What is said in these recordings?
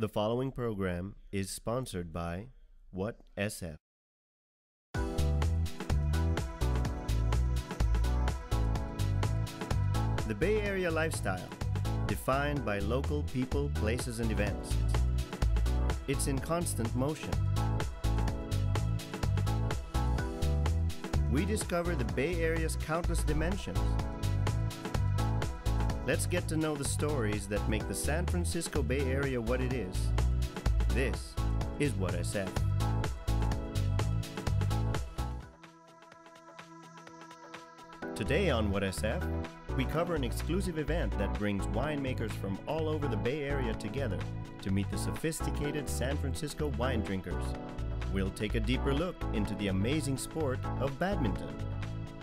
The following program is sponsored by What SF. The Bay Area lifestyle, defined by local people, places, and events. It's in constant motion. We discover the Bay Area's countless dimensions. Let's get to know the stories that make the San Francisco Bay Area what it is. This is What SF. Today on What SF, we cover an exclusive event that brings winemakers from all over the Bay Area together to meet the sophisticated San Francisco wine drinkers. We'll take a deeper look into the amazing sport of badminton.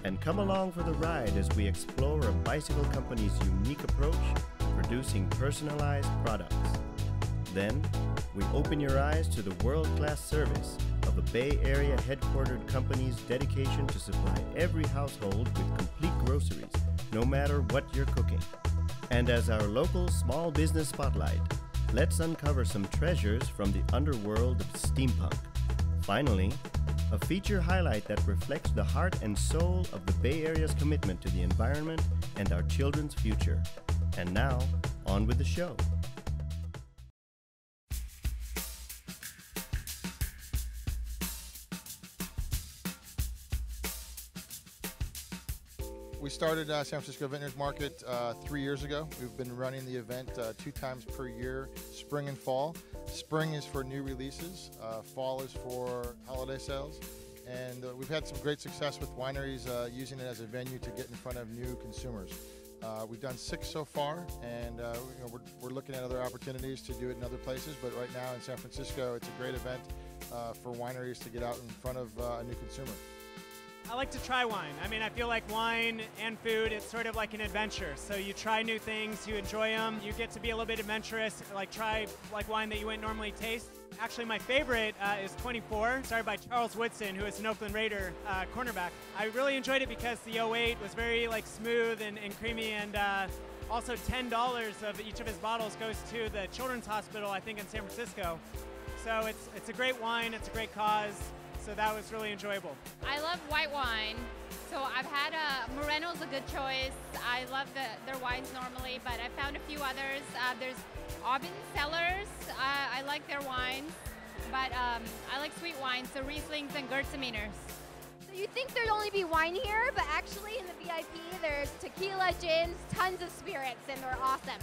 And come along for the ride as we explore a bicycle company's unique approach to producing personalized products. Then, we open your eyes to the world class service of a Bay Area headquartered company's dedication to supply every household with complete groceries, no matter what you're cooking. And as our local small business spotlight, let's uncover some treasures from the underworld of steampunk. Finally, a feature highlight that reflects the heart and soul of the Bay Area's commitment to the environment and our children's future. And now, on with the show. We started uh, San Francisco Vintners Market uh, three years ago. We've been running the event uh, two times per year, spring and fall. Spring is for new releases, uh, fall is for holiday sales. And uh, we've had some great success with wineries uh, using it as a venue to get in front of new consumers. we've done six so far, and you know, we're, we're looking at other opportunities to do it in other places. But right now in San Francisco, it's a great event for wineries to get out in front of a new consumer. I like to try wine. I mean, I feel like wine and food, it's sort of like an adventure. So you try new things, you enjoy them, you get to be a little bit adventurous, like try like wine that you wouldn't normally taste. Actually, my favorite uh, is 24, started by Charles Woodson, who is an Oakland Raider uh, cornerback. I really enjoyed it because the 08 was very like smooth and, and creamy and uh, also $10 of each of his bottles goes to the Children's Hospital, I think, in San Francisco. So it's, it's a great wine, it's a great cause so that was really enjoyable. I love white wine. So I've had a Moreno's a good choice. I love the, their wines normally, but I found a few others. Uh, there's Aubin Cellars. Uh, I like their wines, but um, I like sweet wines, so Rieslings and Gewürztraminers. So you think there'd only be wine here, but actually in the VIP there's tequila, gins, tons of spirits, and they're awesome.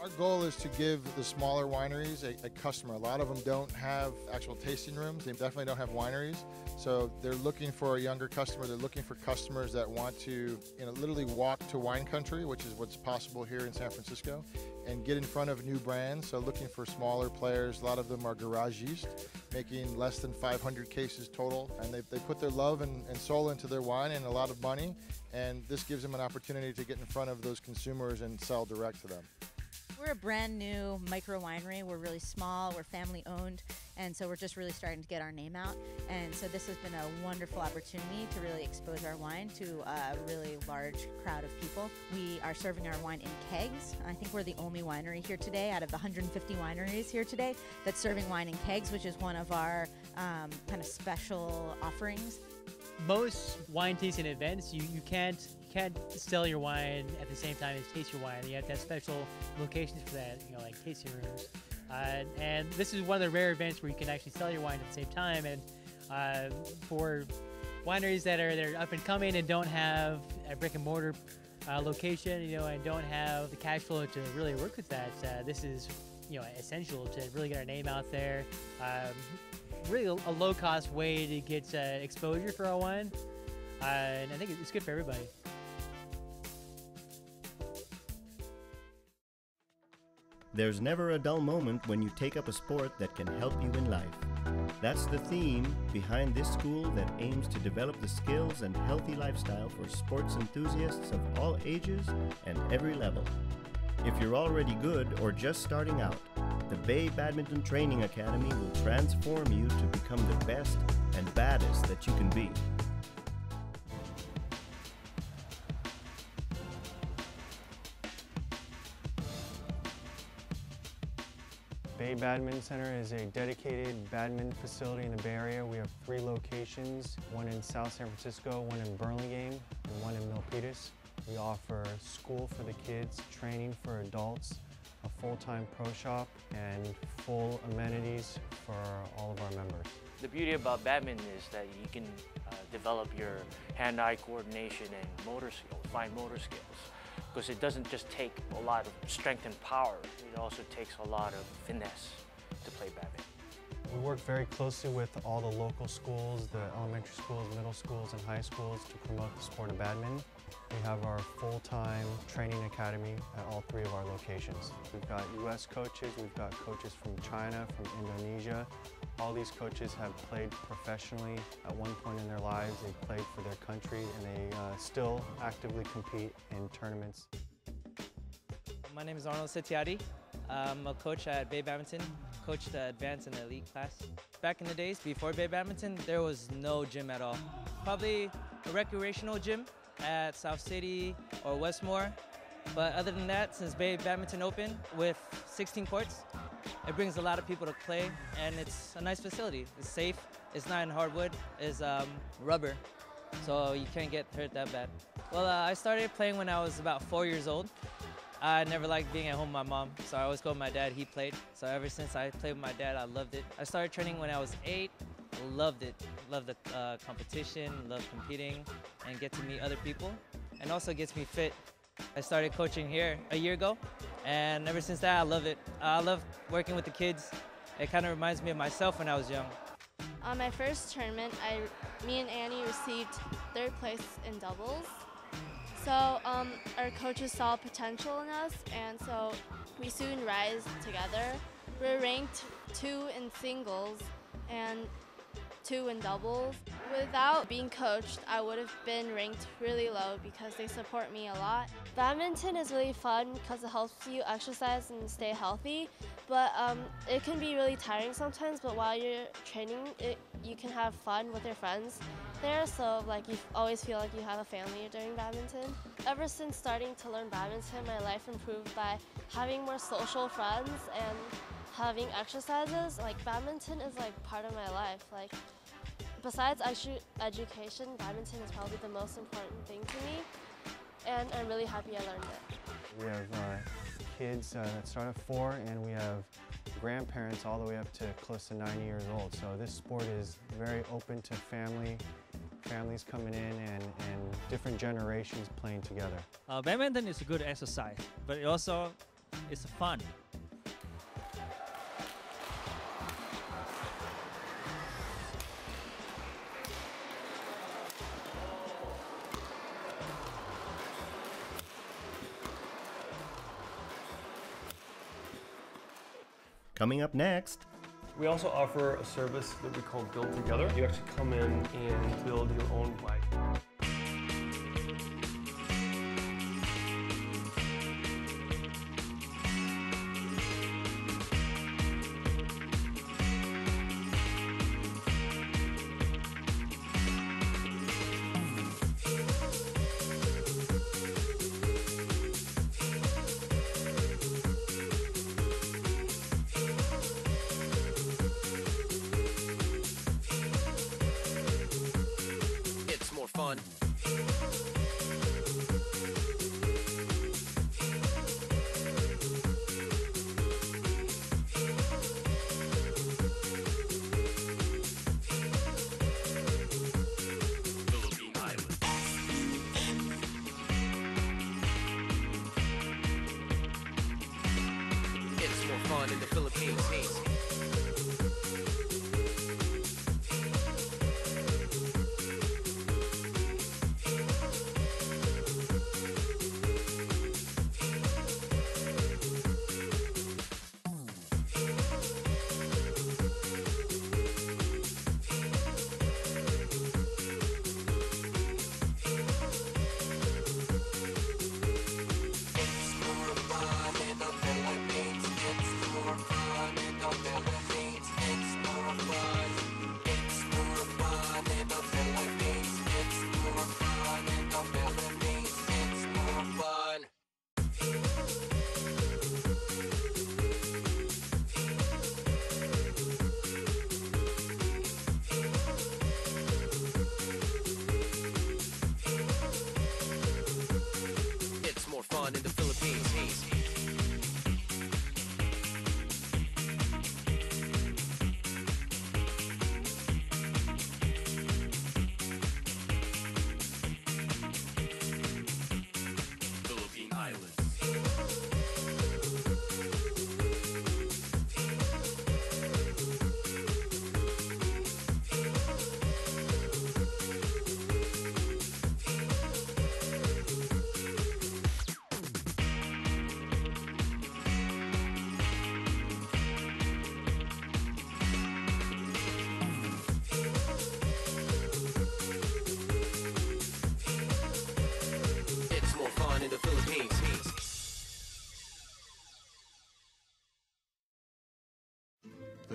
Our goal is to give the smaller wineries a, a, customer. A lot of them don't have actual tasting rooms. They definitely don't have wineries. So they're looking for a younger customer. They're looking for customers that want to you know, literally walk to wine country, which is what's possible here in San Francisco, and get in front of new brands. So looking for smaller players. A lot of them are garagistes, making less than 500 cases total. And they, they put their love and, and soul into their wine and a lot of money. And this gives them an opportunity to get in front of those consumers and sell direct to them. We're a brand new micro winery. We're really small, we're family owned, and so we're just really starting to get our name out. And so this has been a wonderful opportunity to really expose our wine to a really large crowd of people. We are serving our wine in kegs. I think we're the only winery here today out of the 150 wineries here today that's serving wine in kegs, which is one of our um, kind of special offerings. Most wine tasting events, you, you can't can't sell your wine at the same time as taste your wine. You have to have special locations for that, you know, like tasting rooms. Uh, and this is one of the rare events where you can actually sell your wine at the same time. And uh, for wineries that are that are up and coming and don't have a brick and mortar uh, location, you know, and don't have the cash flow to really work with that, uh, this is you know essential to really get our name out there. Um, really, a, a low cost way to get uh, exposure for our wine, uh, and I think it's good for everybody. There's never a dull moment when you take up a sport that can help you in life. That's the theme behind this school that aims to develop the skills and healthy lifestyle for sports enthusiasts of all ages and every level. If you're already good or just starting out, the Bay Badminton Training Academy will transform you to become the best and baddest that you can be. Badminton Center is a dedicated badminton facility in the Bay Area. We have three locations, one in South San Francisco, one in Burlingame, and one in Milpitas. We offer school for the kids, training for adults, a full-time pro shop, and full amenities for all of our members. The beauty about badminton is that you can uh, develop your hand-eye coordination and motor skills, fine motor skills, because it doesn't just take a lot of strength and power, it also takes a lot of finesse to play badminton. We work very closely with all the local schools, the elementary schools, middle schools, and high schools to promote the sport of badminton. We have our full-time training academy at all three of our locations. We've got U.S. coaches, we've got coaches from China, from Indonesia. All these coaches have played professionally at one point in their lives. They played for their country and they uh, still actively compete in tournaments. My name is Arnold Setiati. I'm a coach at Bay Badminton, coached the advanced and elite class. Back in the days, before Bay Badminton, there was no gym at all. Probably a recreational gym at South City or Westmore. But other than that, since Bay Badminton opened with 16 courts, it brings a lot of people to play and it's a nice facility. It's safe, it's not in hardwood, it's um, rubber, so you can't get hurt that bad. Well, uh, I started playing when I was about four years old. I never liked being at home with my mom, so I always go with my dad. He played. So ever since I played with my dad, I loved it. I started training when I was eight. Loved it. Loved the uh, competition, loved competing, and get to meet other people. And also gets me fit. I started coaching here a year ago, and ever since that, I love it. I love working with the kids. It kind of reminds me of myself when I was young. On my first tournament, I, me and Annie received third place in doubles. So um, our coaches saw potential in us, and so we soon rise together. We're ranked two in singles and two in doubles. Without being coached, I would have been ranked really low because they support me a lot. Badminton is really fun because it helps you exercise and stay healthy, but um, it can be really tiring sometimes, but while you're training, it, you can have fun with your friends there, so like you always feel like you have a family during badminton. Ever since starting to learn badminton, my life improved by having more social friends and having exercises. Like badminton is like part of my life. Like besides edu education, badminton is probably the most important thing to me, and I'm really happy I learned it. We have uh, kids uh, that start at four, and we have grandparents all the way up to close to 90 years old. So this sport is very open to family, families coming in and, and different generations playing together. Uh, badminton is a good exercise, but it also it's fun. Coming up next, We also offer a service that we call Build Together. You actually come in and build your own bike.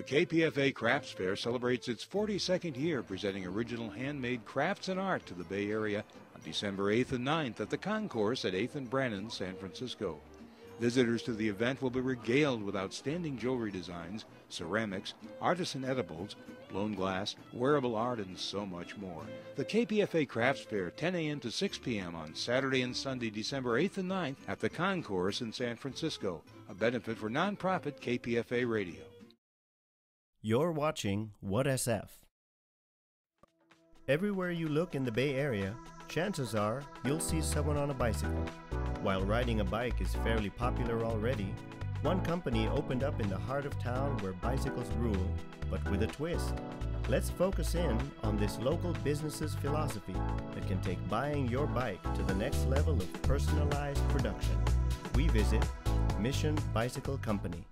The KPFA Crafts Fair celebrates its 42nd year, presenting original handmade crafts and art to the Bay Area on December 8th and 9th at the Concourse at 8th and Brannan, San Francisco. Visitors to the event will be regaled with outstanding jewelry designs, ceramics, artisan edibles, blown glass, wearable art, and so much more. The KPFA Crafts Fair, 10 a.m. to 6 p.m. on Saturday and Sunday, December 8th and 9th at the Concourse in San Francisco, a benefit for nonprofit KPFA Radio. You're watching What SF. Everywhere you look in the Bay Area, chances are you'll see someone on a bicycle. While riding a bike is fairly popular already, one company opened up in the heart of town where bicycles rule, but with a twist. Let's focus in on this local business's philosophy that can take buying your bike to the next level of personalized production. We visit Mission Bicycle Company.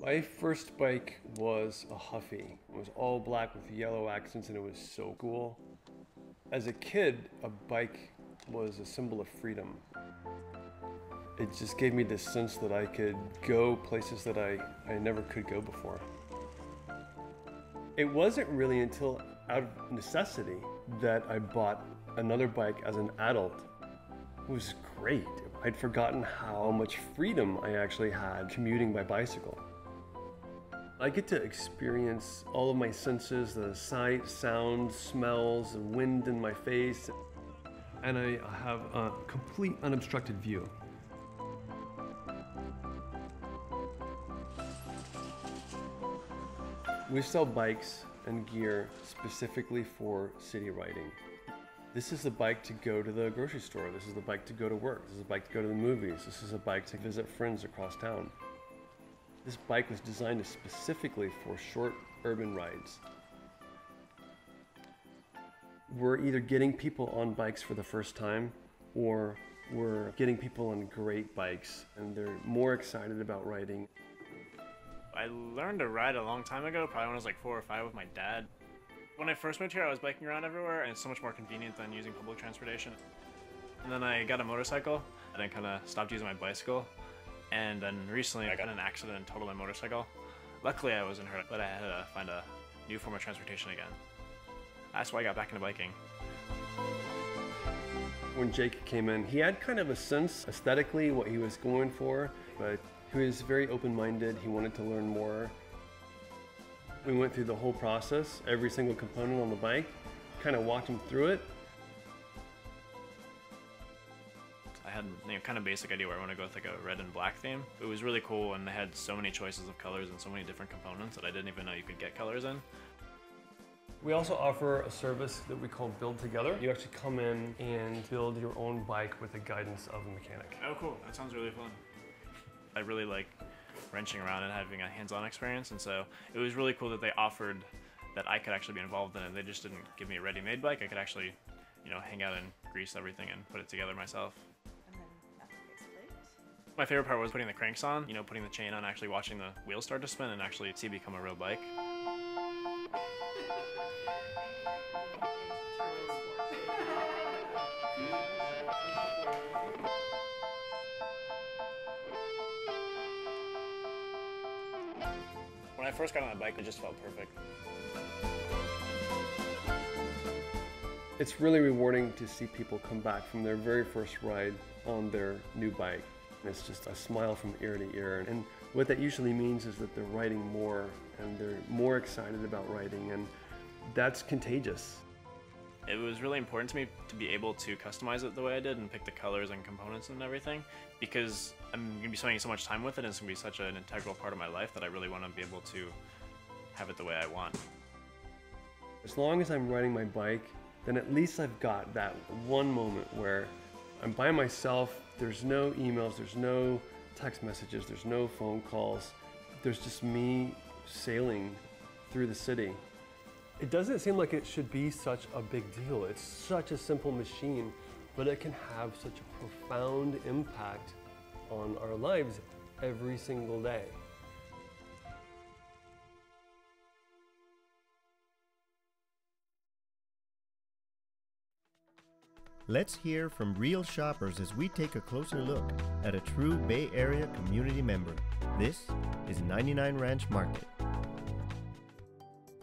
My first bike was a Huffy. It was all black with yellow accents and it was so cool. As a kid, a bike was a symbol of freedom. It just gave me this sense that I could go places that I, I never could go before. It wasn't really until out of necessity that I bought another bike as an adult. It was great. I'd forgotten how much freedom I actually had commuting by bicycle. I get to experience all of my senses the sight, sound, smells, the wind in my face, and I have a complete unobstructed view. We sell bikes and gear specifically for city riding. This is the bike to go to the grocery store. This is the bike to go to work. This is a bike to go to the movies. This is a bike to visit friends across town. This bike was designed specifically for short urban rides. We're either getting people on bikes for the first time or we're getting people on great bikes and they're more excited about riding. I learned to ride a long time ago, probably when I was like four or five with my dad. When I first moved here, I was biking around everywhere, and it's so much more convenient than using public transportation. And then I got a motorcycle, and I kind of stopped using my bicycle. And then recently, I got in an accident and totaled my motorcycle. Luckily, I wasn't hurt, but I had to find a new form of transportation again. That's why I got back into biking. When Jake came in, he had kind of a sense aesthetically what he was going for, but he was very open minded. He wanted to learn more. We went through the whole process, every single component on the bike, kind of walked him through it. I had you know, kind of basic idea where I want to go with like a red and black theme. It was really cool, and they had so many choices of colors and so many different components that I didn't even know you could get colors in. We also offer a service that we call Build Together. You actually come in and build your own bike with the guidance of a mechanic. Oh, cool. That sounds really fun. I really like wrenching around and having a hands-on experience, and so it was really cool that they offered that I could actually be involved in it. They just didn't give me a ready-made bike. I could actually, you know, hang out and grease everything and put it together myself. My favorite part was putting the cranks on, you know, putting the chain on, actually watching the wheels start to spin and actually see it become a real bike. I first got on that bike, it just felt perfect. It's really rewarding to see people come back from their very first ride on their new bike. It's just a smile from ear to ear. And what that usually means is that they're riding more and they're more excited about riding and that's contagious. It was really important to me to be able to customize it the way I did and pick the colors and components and everything because I'm going to be spending so much time with it and it's going to be such an integral part of my life that I really want to be able to have it the way I want. As long as I'm riding my bike, then at least I've got that one moment where I'm by myself, there's no emails, there's no text messages, there's no phone calls. There's just me sailing through the city. It doesn't seem like it should be such a big deal. It's such a simple machine, but it can have such a profound impact on our lives every single day. Let's hear from real shoppers as we take a closer look at a true Bay Area community member. This is 99 Ranch Market.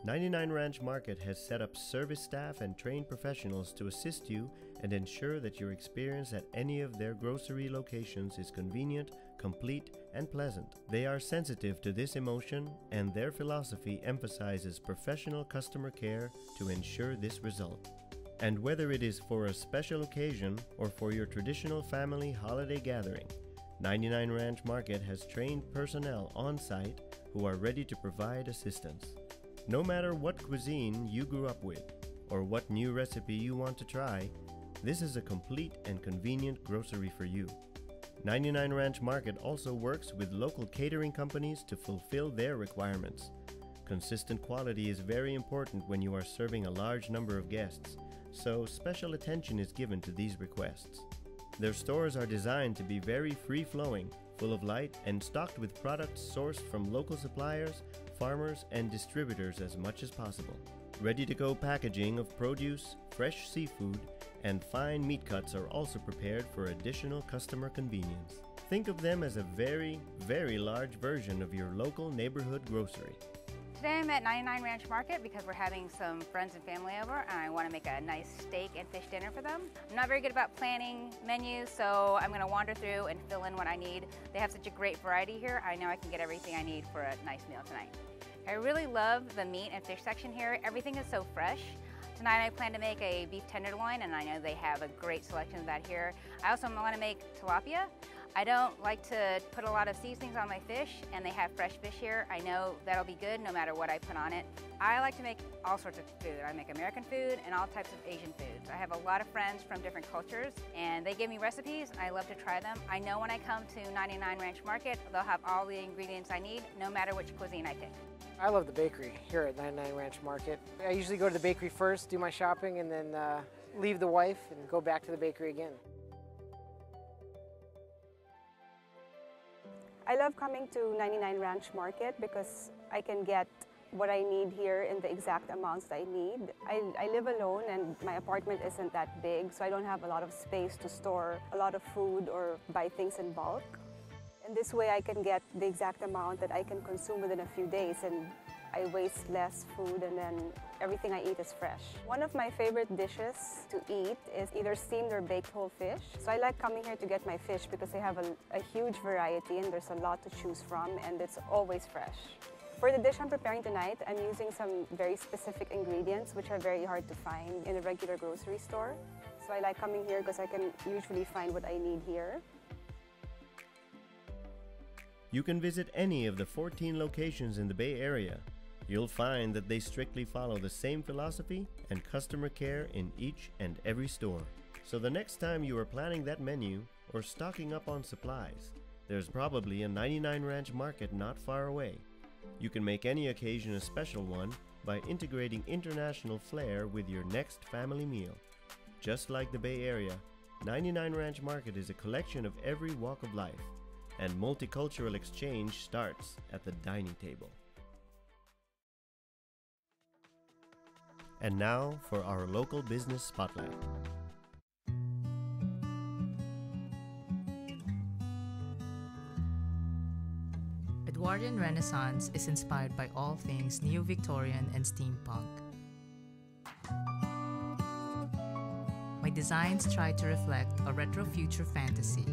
99 Ranch Market has set up service staff and trained professionals to assist you and ensure that your experience at any of their grocery locations is convenient, complete, and pleasant. They are sensitive to this emotion, and their philosophy emphasizes professional customer care to ensure this result. And whether it is for a special occasion or for your traditional family holiday gathering, 99 Ranch Market has trained personnel on site who are ready to provide assistance. No matter what cuisine you grew up with or what new recipe you want to try, this is a complete and convenient grocery for you. 99 Ranch Market also works with local catering companies to fulfill their requirements. Consistent quality is very important when you are serving a large number of guests, so special attention is given to these requests. Their stores are designed to be very free flowing, full of light, and stocked with products sourced from local suppliers, farmers, and distributors as much as possible. Ready to go packaging of produce, fresh seafood, and fine meat cuts are also prepared for additional customer convenience. Think of them as a very, very large version of your local neighborhood grocery. Today I'm at 99 Ranch Market because we're having some friends and family over and I want to make a nice steak and fish dinner for them. I'm not very good about planning menus, so I'm going to wander through and fill in what I need. They have such a great variety here. I know I can get everything I need for a nice meal tonight. I really love the meat and fish section here. Everything is so fresh. Tonight I plan to make a beef tenderloin and I know they have a great selection of that here. I also want to make tilapia. I don't like to put a lot of seasonings on my fish and they have fresh fish here. I know that'll be good no matter what I put on it. I like to make all sorts of food. I make American food and all types of Asian foods. I have a lot of friends from different cultures and they give me recipes. I love to try them. I know when I come to 99 Ranch Market, they'll have all the ingredients I need no matter which cuisine I pick. I love the bakery here at 99 Ranch Market. I usually go to the bakery first, do my shopping, and then uh, leave the wife and go back to the bakery again. I love coming to 99 Ranch Market because I can get what I need here in the exact amounts I need. I, I live alone and my apartment isn't that big, so I don't have a lot of space to store a lot of food or buy things in bulk. And this way I can get the exact amount that I can consume within a few days and I waste less food and then everything I eat is fresh. One of my favorite dishes to eat is either steamed or baked whole fish. So I like coming here to get my fish because they have a, a huge variety and there's a lot to choose from and it's always fresh. For the dish I'm preparing tonight, I'm using some very specific ingredients which are very hard to find in a regular grocery store. So I like coming here because I can usually find what I need here. You can visit any of the 14 locations in the Bay Area. You'll find that they strictly follow the same philosophy and customer care in each and every store. So the next time you are planning that menu or stocking up on supplies, there's probably a 99 Ranch Market not far away. You can make any occasion a special one by integrating international flair with your next family meal. Just like the Bay Area, 99 Ranch Market is a collection of every walk of life and multicultural exchange starts at the dining table. And now for our local business spotlight. Edwardian Renaissance is inspired by all things neo Victorian and steampunk. My designs try to reflect a retro future fantasy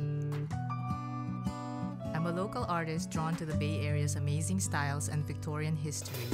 A local artist drawn to the Bay Area's amazing styles and Victorian history.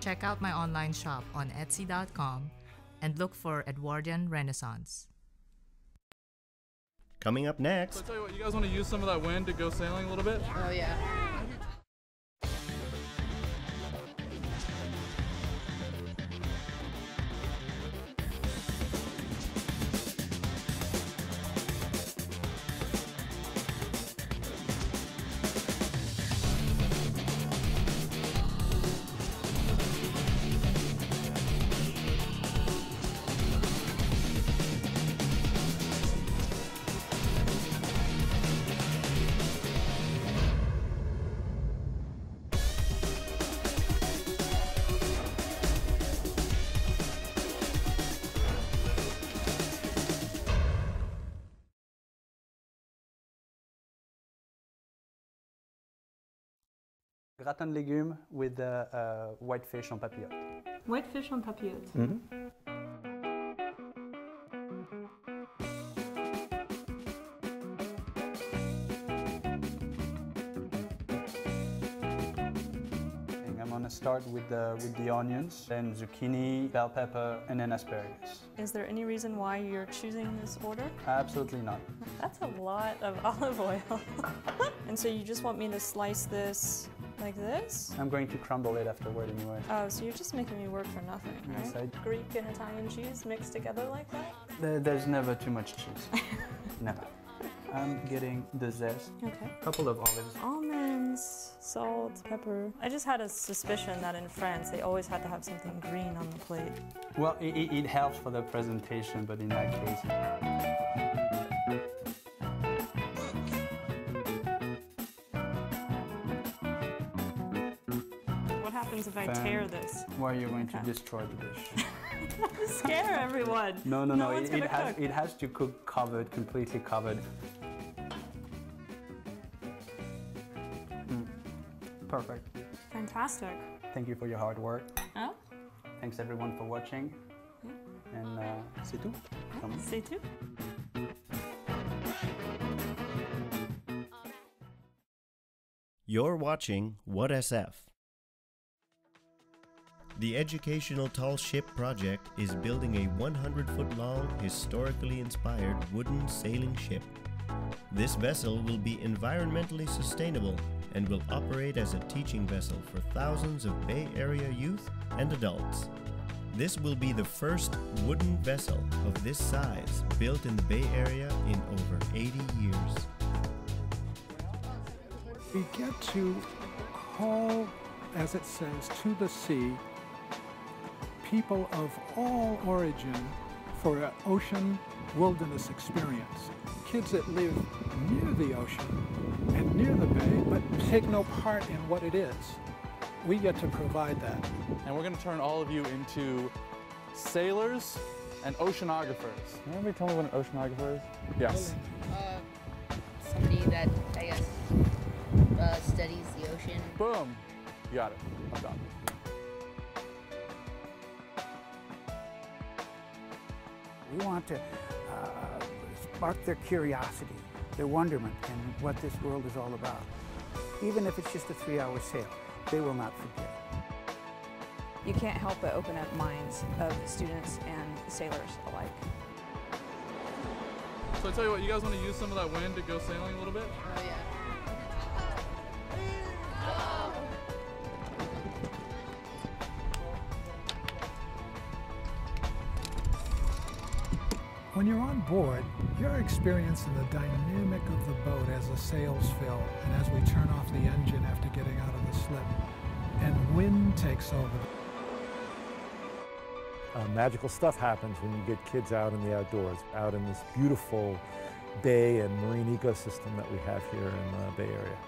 Check out my online shop on Etsy.com and look for Edwardian Renaissance. Coming up next. So I tell you what, you guys want to use some of that wind to go sailing a little bit? Oh, yeah. Gratin de légumes with uh, uh, white fish en papillote. White fish on papillote. Mhm. I'm gonna start with the, with the onions, then zucchini, bell pepper, and then asparagus. Is there any reason why you're choosing this order? Absolutely not. That's a lot of olive oil. and so you just want me to slice this like this? I'm going to crumble it afterward anyway. Oh, so you're just making me work for nothing, right? Yes, I- Greek and Italian cheese mixed together like that? There's never too much cheese. never. I'm getting the zest. Okay. couple of olives. Almonds, salt, pepper. I just had a suspicion that in France they always had to have something green on the plate. Well, it, it- it helps for the presentation, but in that case. Happens if I Then- tear this? Well, you're going to Okay. destroy the dish. Scare everyone. No, no, no. one's it, it has it has to cook covered, completely covered. Mm. Perfect. Fantastic. Thank you for your hard work. Oh, Thanks everyone for watching. And uh, c'est tout. Come on. c'est tout. You're watching What SF. The Educational Tall Ship Project is building a 100 foot long, historically inspired wooden sailing ship. This vessel will be environmentally sustainable and will operate as a teaching vessel for thousands of Bay Area youth and adults. This will be the first wooden vessel of this size built in the Bay Area in over 80 years. We get to call, as it says, to the sea people of all origin for an ocean wilderness experience. Kids that live near the ocean and near the bay, but take no part in what it is. We get to provide that. And we're going to turn all of you into sailors and oceanographers. Can anybody tell me what an oceanographer is? Yes. Uh, somebody that I guess uh, studies the ocean. Boom. You got it. I'm done. We want to uh, spark their curiosity, their wonderment in what this world is all about. Even if it's just a three-hour sail, they will not forget. You can't help but open up minds of students and sailors alike. So I tell you what, you guys want to use some of that wind to go sailing a little bit? Oh yeah. When you're on board, you're experiencing the dynamic of the boat as the sails fill and as we turn off the engine after getting out of the slip. And wind takes over. Uh, magical stuff happens when you get kids out in the outdoors, out in this beautiful bay and marine ecosystem that we have here in the Bay Area.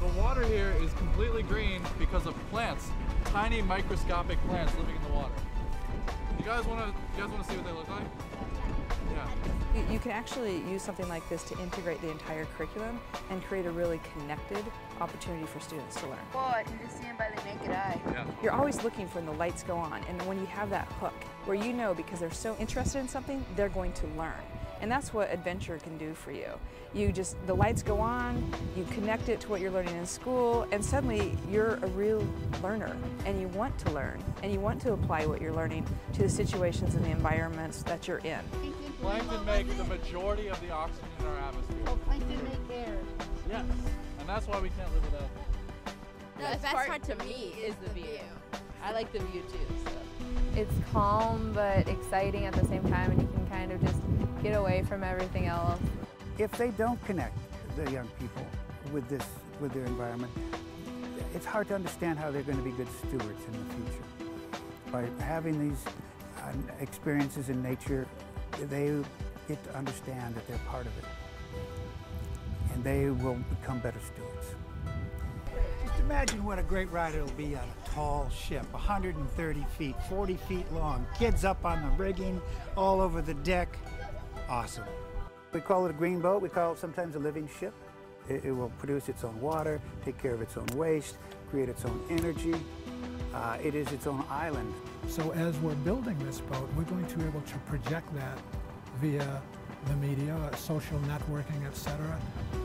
The water here is completely green because of plants, tiny microscopic plants living in the water. You guys want to? You guys want to see what they look like? Yeah. You, you can actually use something like this to integrate the entire curriculum and create a really connected opportunity for students to learn. Well, I can just see him by the naked eye. Yeah. You're always looking for when the lights go on, and when you have that hook, where you know because they're so interested in something, they're going to learn. And that's what adventure can do for you. You just, the lights go on, you connect it to what you're learning in school, and suddenly you're a real learner and you want to learn and you want to apply what you're learning to the situations and the environments that you're in. Plankton make the majority of the oxygen in our atmosphere. Well, plankton make air. Yes, and that's why we can't live without them. The best part to me is the view. I like the view too. So. It's calm but exciting at the same time, and you can kind of just get away from everything else. If they don't connect the young people with this, with their environment, it's hard to understand how they're going to be good stewards in the future. By having these uh, experiences in nature, they get to understand that they're part of it, and they will become better stewards. Just imagine what a great ride it'll be on a tall ship, 130 feet, 40 feet long, kids up on the rigging, all over the deck. Awesome. We call it a green boat. We call it sometimes a living ship. It, it will produce its own water, take care of its own waste, create its own energy. Uh, it is its own island. So as we're building this boat, we're going to be able to project that via the media, uh, social networking, etc.,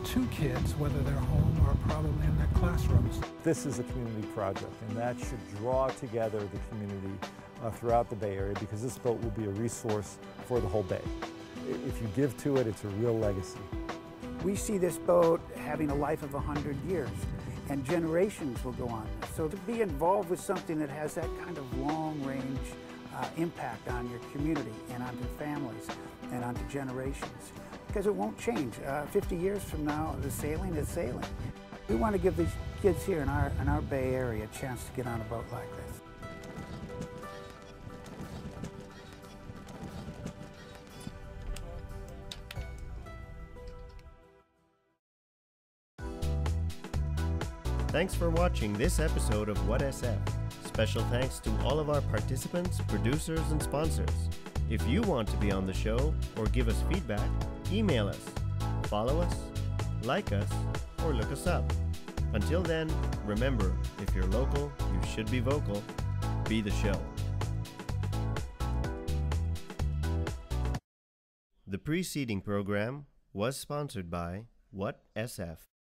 to kids, whether they're home or probably in their classrooms. This is a community project, and that should draw together the community uh, throughout the Bay Area because this boat will be a resource for the whole Bay. If you give to it, it's a real legacy. We see this boat having a life of 100 years, and generations will go on. So to be involved with something that has that kind of long-range uh, impact on your community and onto families and on onto generations, because it won't change. Uh, 50 years from now, the sailing is sailing. We want to give these kids here in our, in our Bay Area a chance to get on a boat like this. Thanks for watching this episode of What SF. Special thanks to all of our participants, producers, and sponsors. If you want to be on the show or give us feedback, email us, follow us, like us, or look us up. Until then, remember if you're local, you should be vocal. Be the show. The preceding program was sponsored by What SF.